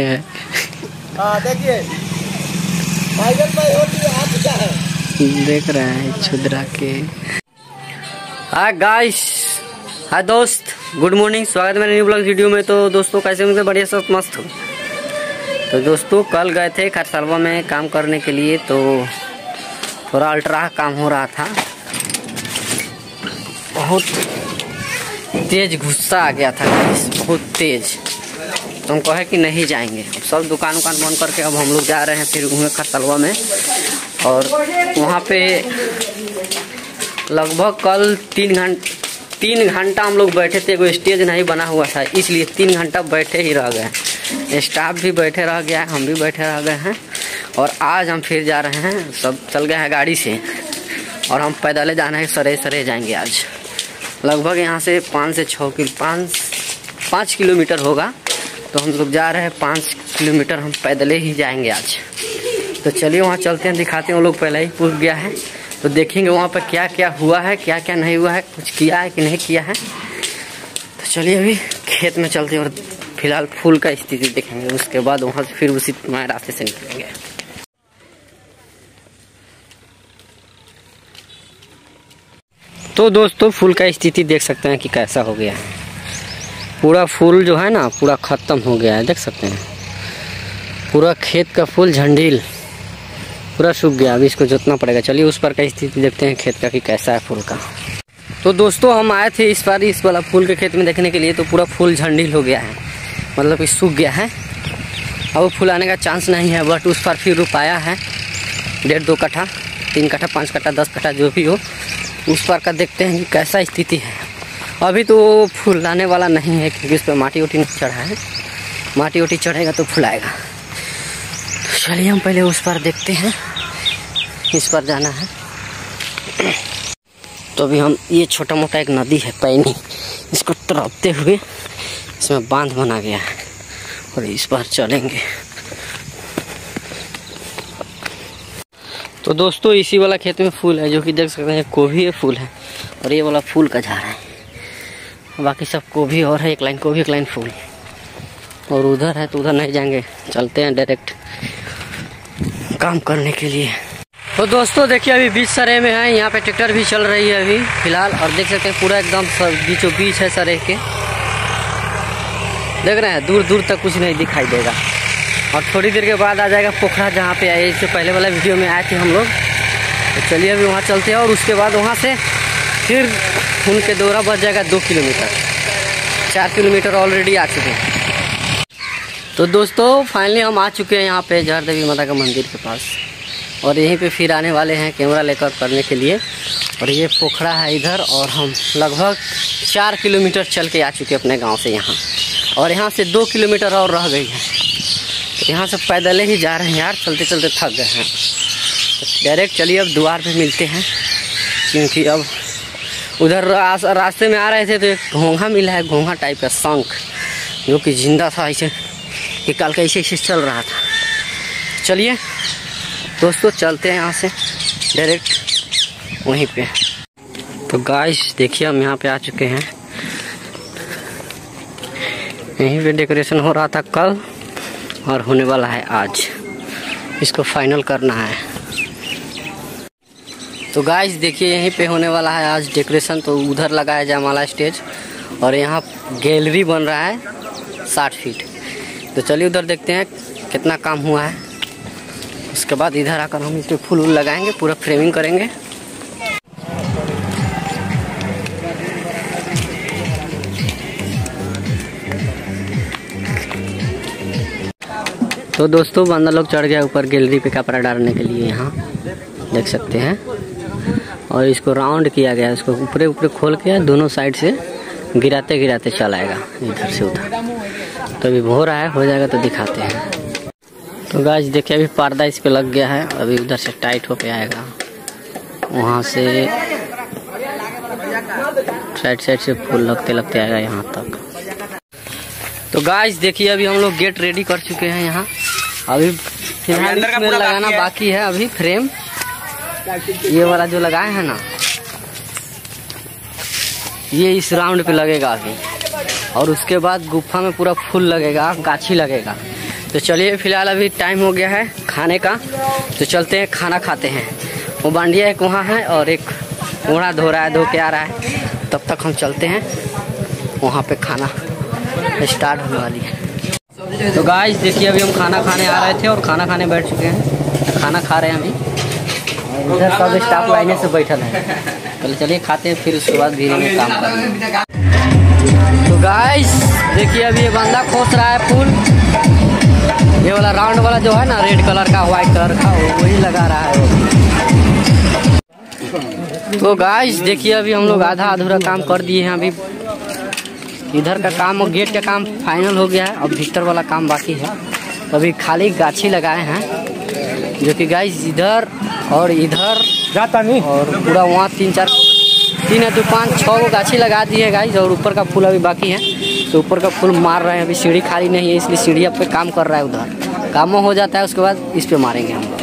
है देख रहे हैं छुद्रा के। हाय गाइस हाय दोस्त। गुड मॉर्निंग स्वागत है मेरे न्यू ब्लॉग वीडियो में। तो दोस्तों कैसे मुझे बढ़िया सब मस्त। हो तो दोस्तों कल गए थे खरसलवा में काम करने के लिए। तो थोड़ा अल्ट्रा काम हो रहा था। बहुत तेज गुस्सा आ गया था बहुत तेज। तो हम कहे कि नहीं जाएँगे। सब दुकान उकान बंद करके अब हम लोग जा रहे हैं फिर घूमे खरसलवा में। और वहाँ पे लगभग कल तीन घंटे तीन घंटा हम लोग बैठे थे, कोई स्टेज नहीं बना हुआ था, इसलिए तीन घंटा बैठे ही रह गए। स्टाफ भी बैठे रह गया है, हम भी बैठे रह गए हैं। और आज हम फिर जा रहे हैं, सब चल गए हैं गाड़ी से। और हम पैदल जाना है सरे सरे जाएँगे आज। लगभग यहाँ से पाँच से छः किलो, पाँच पाँच किलोमीटर होगा। तो हम लोग जा रहे हैं, पाँच किलोमीटर हम पैदल ही जाएँगे आज। तो चलिए वहाँ चलते हैं, दिखाते हैं वो लोग पहले ही पूछ गया है। तो देखेंगे वहाँ पर क्या क्या हुआ है क्या क्या नहीं हुआ है, कुछ किया है कि नहीं किया है। तो चलिए अभी खेत में चलते हैं और फ़िलहाल फूल का स्थिति देखेंगे, उसके बाद वहाँ से फिर उसी रास्ते से निकलेंगे। तो दोस्तों, फूल का स्थिति देख सकते हैं कि कैसा हो गया। है पूरा फूल जो है ना, पूरा खत्म हो गया है, देख सकते हैं। पूरा खेत का फूल झंडील, पूरा सूख गया। अभी इसको जोतना पड़ेगा। चलिए उस पर का स्थिति देखते हैं खेत का कि कैसा है फूल का। तो दोस्तों, हम आए थे इस बार इस वाला फूल के खेत में देखने के लिए तो पूरा फूल झंडील हो गया है। मतलब कि सूख गया है। अब वो फूल आने का चांस नहीं है, बट उस पर फिर रुपाया है। डेढ़ दो कट्ठा, तीन कट्ठा, पाँच कट्ठा, दस कट्ठा, जो भी हो। उस पर का देखते हैं कि कैसा स्थिति है। अभी तो फूल लाने वाला नहीं है, क्योंकि उस पर माटी उटी नहीं चढ़ा है। माटी उटी चढ़ेगा तो फूल आएगा। तो चलिए हम पहले उस पर देखते हैं। इस पर जाना है। तो अभी हम, ये छोटा मोटा एक नदी है, पैनी। इसको तरपते हुए इसमें बाँध बना गया है। और इस पर चलेंगे। तो दोस्तों, इसी वाला खेत में फूल है, जो कि देख सकते हैं गोभी है फूल है। और ये वाला फूल का झाड़ है। बाकी सब गोभी और है, एक लाइन गोभी एक लाइन फूल। और उधर है तो उधर नहीं जाएँगे। चलते हैं डायरेक्ट काम करने के लिए। तो दोस्तों, देखिए, अभी बीच सरे में है। यहाँ पे ट्रैक्टर भी चल रही है अभी, फ़िलहाल। और देख सकते हैं, पूरा एकदम बीचों बीच है सरे के। देख रहे हैं दूर दूर तक कुछ नहीं दिखाई देगा। और थोड़ी देर के बाद आ जाएगा पोखरा जहाँ पे आए इससे पहले वाला वीडियो में आए थे हम लोग। तो चलिए अभी वहाँ चलते हैं और उसके बाद वहाँ से फिर उनके दौरा बच जाएगा दो किलोमीटर। चार किलोमीटर ऑलरेडी आ चुके हैं। तो दोस्तों फाइनली हम आ चुके हैं यहाँ पे जहर देवी माता का मंदिर के पास। और यहीं पे फिर आने वाले हैं कैमरा लेकर करने के लिए। और ये पोखरा है इधर और हम लगभग चार किलोमीटर चल के आ चुके अपने गाँव से यहाँ। और यहाँ से दो किलोमीटर और रह गई है। यहाँ से पैदल ही जा रहे हैं यार, चलते चलते थक गए हैं। तो डायरेक्ट चलिए अब द्वार पे मिलते हैं, क्योंकि अब उधर रास्ते में आ रहे थे तो एक घोंघा मिला है, घोंघा टाइप का शंख, जो कि ज़िंदा था ऐसे कि कल का ऐसे ऐसे चल रहा था। चलिए, दोस्तों चलते हैं यहाँ से डायरेक्ट वहीं पे। तो गाइस देखिए हम यहाँ पे आ चुके हैं। यहीं पे डेकोरेशन हो रहा था कल। और होने वाला है आज। इसको फाइनल करना है। तो गाइस देखिए, यहीं पे होने वाला है आज डेकोरेशन तो उधर लगा है जयमाला स्टेज और यहाँ गैलरी बन रहा है साठ फीट तो चलिए उधर देखते हैं कितना काम हुआ है। उसके बाद इधर आकर हम इस पर फूल वूल लगाएँगे, पूरा फ्रेमिंग करेंगे। तो दोस्तों, बंदा लोग चढ़ गया ऊपर गैलरी पे कपड़ा डालने के लिए यहाँ। देख सकते हैं। और इसको राउंड किया गया, इसको ऊपरे ऊपरे खोल के दोनों साइड से गिराते गिराते चलाएगा इधर से उधर। तो अभी हो रहा है, हो जाएगा तो दिखाते हैं। तो गाइस देखिए, अभी पर्दा इस पे लग गया है, अभी उधर से टाइट होके आएगा। वहाँ से साइड साइड से फूल लगते लगते आएगा यहाँ तक। तो गाइस देखिए, अभी हम लोग गेट रेडी कर चुके हैं यहाँ। अभी फ़िलहाल इसमें लगाना बाकी है। अभी फ्रेम। ये वाला जो लगाए है ना ये इस राउंड पे लगेगा अभी। और उसके बाद गुफा में पूरा फूल लगेगा गाछी लगेगा। तो चलिए फ़िलहाल अभी टाइम हो गया है खाने का। तो चलते हैं खाना खाते हैं। वो बांडिया एक वहाँ है और एक घोड़ा धो रहा है धो के आ रहा है। तब तक हम चलते हैं। वहाँ पे खाना स्टार्ट होने वाली है। तो गाइस देखिए, अभी हम खाना खाने आ रहे थे और खाना खाने बैठ चुके हैं। खाना खा रहे हैं अभी। इधर सब स्टाफ लाइने से बैठल है। पहले चलिए खाते हैं, फिर उसके बाद धीरे में काम करेंगे। तो गाइस देखिए, अभी ये बंदा खोस रहा है फूल। ये वाला राउंड वाला जो है ना रेड कलर का व्हाइट कलर का वही लगा रहा है तो गाइस देखिए, अभी हम लोग आधा अधूरा काम कर दिए हैं अभी। इधर का काम और गेट का काम फाइनल हो गया है अब भीतर वाला काम बाकी है। अभी खाली गाछी लगाए हैं जो कि गाइस इधर और इधर जाता नहीं। और पूरा वहाँ तीन चार तीन है तो पाँच छः गो गाछी लगा दी है गाइस और ऊपर का फूल अभी बाकी है। तो ऊपर का फूल मार रहे हैं अभी सीढ़ी खाली नहीं है इसलिए सीढ़ी पे काम कर रहा है उधर। काम हो जाता है उसके बाद इस पर मारेंगे हम लोग।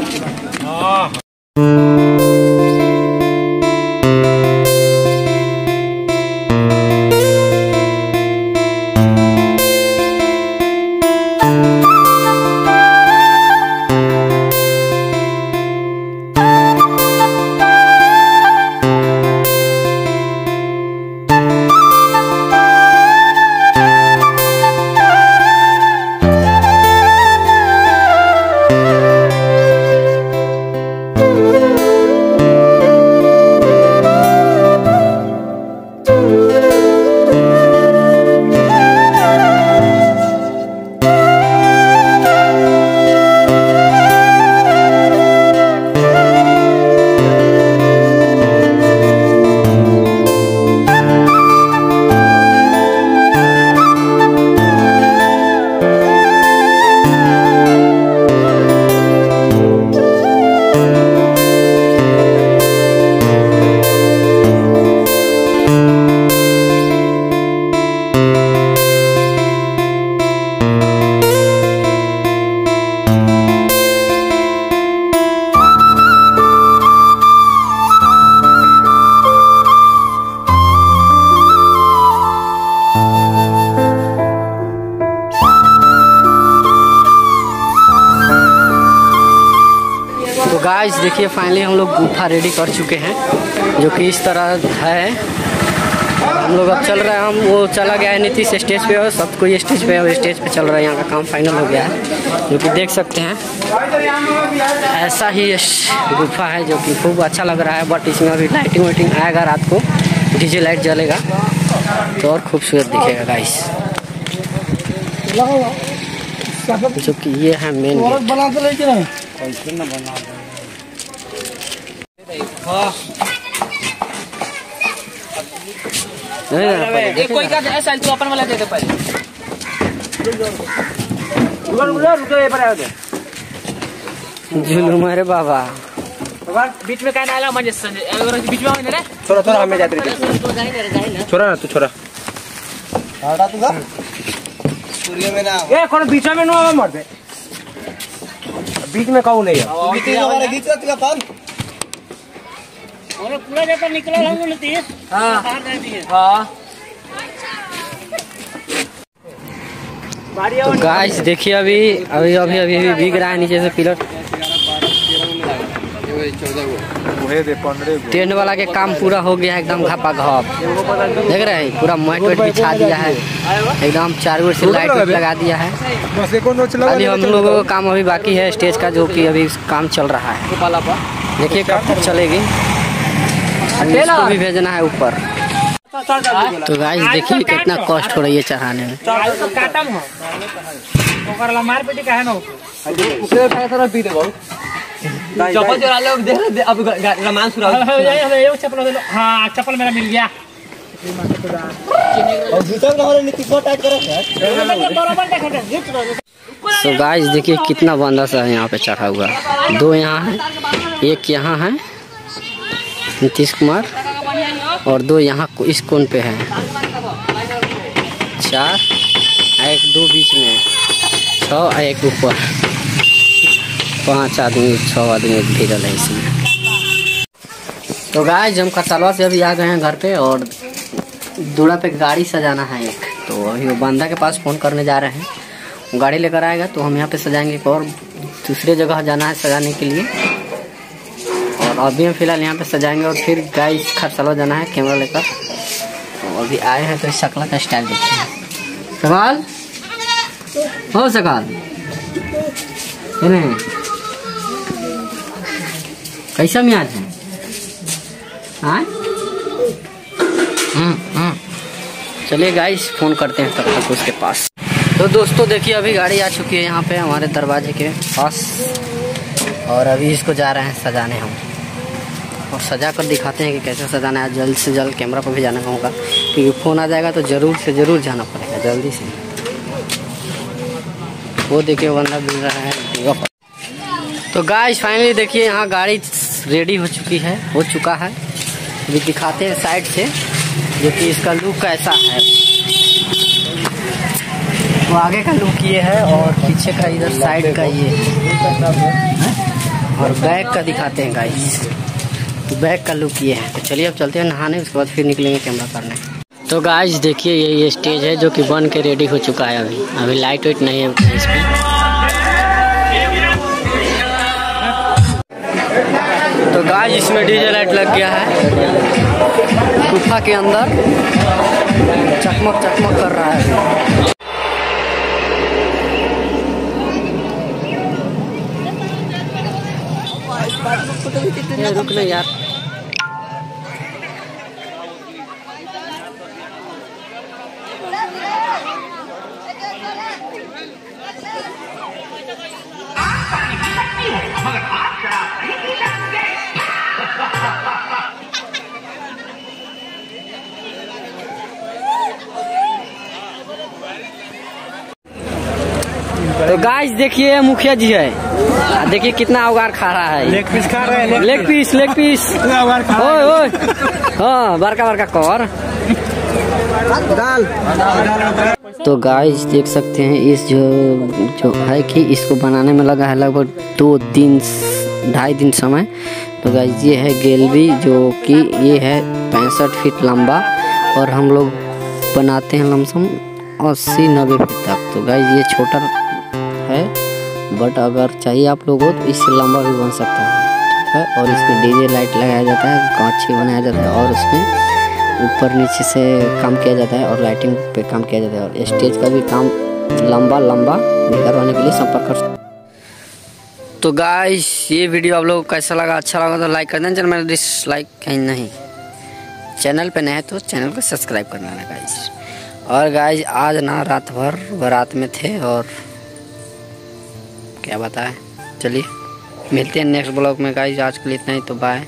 गाइस देखिए फाइनली हम लोग गुफा रेडी कर चुके हैं, जो कि इस तरह है। हम लोग अब चल रहे हैं, हम वो चला गया है नीतीश स्टेज पे और सब कोई स्टेज पे और स्टेज पे चल रहा है। यहाँ का काम फाइनल हो गया है, जो कि देख सकते हैं। ऐसा ही गुफा है, जो कि खूब अच्छा लग रहा है बट इसमें अभी लाइटिंग वाइटिंग आएगा रात को। डीजे लाइट जलेगा तो और खूबसूरत दिखेगा गाइस जो कि ये है मेन गेट बना तो लेके नहीं नहीं ना पहले एक कोई का ऐसा तू अपन वाला दे दे पहले। जुलूम अरे बाबा। बीच में काय आला म्हणजे बीच में आवे रे छोरा छोरा हमें जाते रहे छोरा ना तू छोरा तू का सूर्य में ना ए कोन बीच में नो आवे मर दे। बीच में काऊ नहीं है बीच में हमारे गीत का पान और पूरा जब निकला हम बोलते हैं। हाँ। हाँ तो गाइस देखिए अभी अभी अभी अभी अभी बिग रहा है नीचे से पिलर टेंट वाला के काम पूरा हो गया है एकदम घपा घप। देख रहे हैं पूरा मैट वेट बिछा दिया है। एकदम चारों ओर से लाइट वाइट लगा दिया है। अभी हम लोगों का काम अभी बाकी है स्टेज का जो कि अभी काम चल रहा है। देखिए कब तक चलेगी। इसको भी भेजना है ऊपर। तो गाइस देखिए कितना कॉस्ट हो रही है चढ़ाने में। हो बहु चप्पल चुरा लो दे दे अब रमान सुरा चप्पल हाँ चप्पल मेरा मिल गया। तो गाइस देखिए कितना बंदा सा यहाँ पे चढ़ा हुआ। दो यहाँ है एक यहाँ है। नीतीश कुमार और दो यहाँ इस कोन पे है। चार एक दो बीच में छः एक ऊपर। पाँच आदमी छः आदमी भिड़ल है इसमें तो गाइस हम कतलवा से अभी आ गए हैं घर पे और दूरा पे गाड़ी सजाना है एक। तो अभी वो बंदा के पास फ़ोन करने जा रहे हैं। गाड़ी लेकर आएगा तो हम यहाँ पे सजाएँगे एक और दूसरे जगह जाना है सजाने के लिए। अभी हम फ़िलहाल यहाँ पे सजाएँगे और फिर गाइस खरसलवा जाना है कैमरा लेकर। तो अभी आए हैं तो इस शकला का स्टाइल देखते हैं। सवाल? हो सकाल कैसा मियाज है? हाँ? हम्म, हम्म। चलिए गाइस फ़ोन करते हैं तब तक उसके पास। तो दोस्तों देखिए अभी गाड़ी आ चुकी है यहाँ पे हमारे दरवाजे के पास। और अभी इसको जा रहे हैं सजाने हम। और सजा कर दिखाते हैं कि कैसे सजाना है। जल्द से जल्द कैमरा पर भी जाना होगा। क्योंकि फ़ोन आ जाएगा तो ज़रूर से ज़रूर जाना पड़ेगा, जल्दी से। वो देखिए बंदा मिल रहा है तो गाइस फाइनली देखिए यहाँ गाड़ी रेडी हो चुकी है, हो चुका है। अभी दिखाते हैं साइड से, जो कि इसका लुक कैसा है। तो आगे का लुक ये है और पीछे का इधर साइड का ये। और बैक का दिखाते हैं गाइस बैक का लुक ये है। तो चलिए अब चलते हैं नहाने, उसके बाद फिर निकलेंगे कैमरा करने। तो गाइस देखिए ये ये स्टेज है जो कि बन के रेडी हो चुका है अभी। अभी लाइट वाइट नहीं है इस पर तो गाइस इसमें डीजे लाइट लग गया है। गुफा के अंदर चकमक चकमक कर रहा है। ये रुक नहीं यार। तो गाइस देखिए मुखिया जी है। देखिए कितना उगार खा रहा है। लेग पीस खा रहे हैं लेग पीस लेग पीस ओए ओए। हाँ बड़का बड़का कवर दाल तो गाइस देख सकते हैं इस जो जो है कि इसको बनाने में लगा है लगभग दो दिन ढाई दिन समय। तो गाइस ये है गैलरी जो कि ये है पैंसठ फीट लंबा और हम लोग बनाते हैं लमसम अस्सी नब्बे फीट तक। तो गाइस ये छोटा है बट अगर चाहिए आप लोगों को तो इससे लंबा भी बन सकता है। ठीक है, और इसमें डीजे लाइट लगाया जाता है कांची बनाया जाता है, और उसमें ऊपर नीचे से काम किया जाता है, और लाइटिंग पे काम किया जाता है, और स्टेज का भी काम लंबा लंबा करवाने के लिए संपर्क कर तो गाइस ये वीडियो आप लोगों को कैसा लगा? अच्छा लगा तो लाइक कर देना, चैनल में डिसलाइक कहीं नहीं। चैनल पे हैं तो चैनल को सब्सक्राइब करना है गाइस और गाइस आज ना रात भर बारात में थे और क्या बताएँ। चलिए, मिलते हैं नेक्स्ट ब्लॉग में गाइज़ आज के लिए इतना ही तो बाय